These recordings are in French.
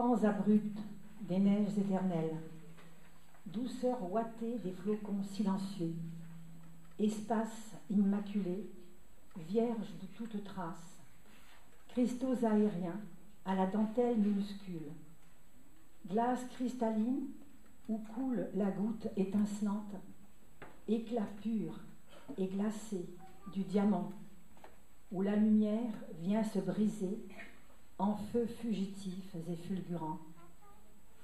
Sons abrupts des neiges éternelles, douceur ouatée des flocons silencieux, espace immaculé, vierge de toute trace, cristaux aériens à la dentelle minuscule, glace cristalline où coule la goutte étincelante, éclat pur et glacé du diamant, où la lumière vient se briser en feux fugitifs et fulgurants,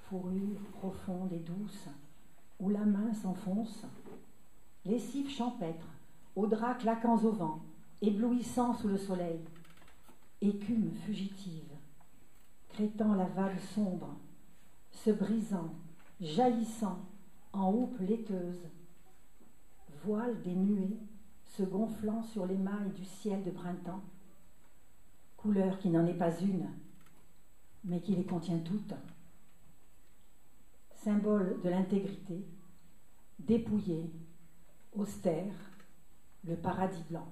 fourrure profonde et douce, où la main s'enfonce, lessive champêtre, aux draps claquants au vent, éblouissant sous le soleil, écume fugitive, crétant la vague sombre, se brisant, jaillissant en houppe laiteuse, voile des nuées se gonflant sur les mailles du ciel de printemps, couleur qui n'en est pas une, mais qui les contient toutes, symbole de l'intégrité, dépouillé, austère, le paradis blanc.